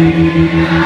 Bangkitkan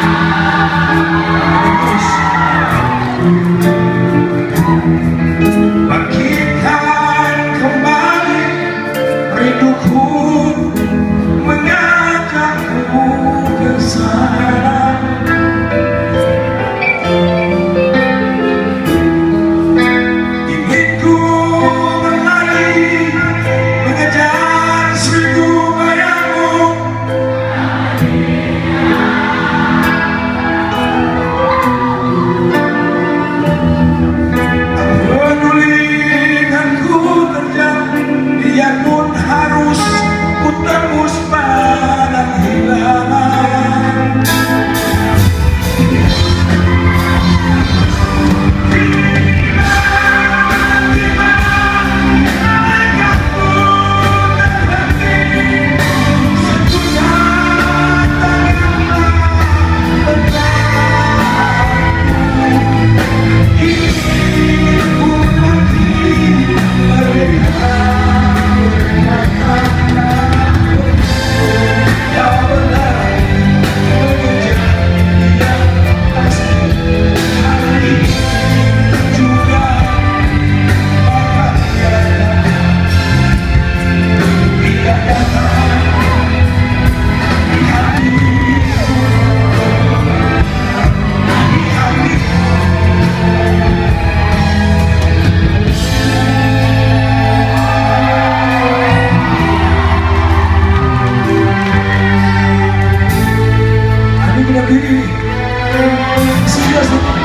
Seriously?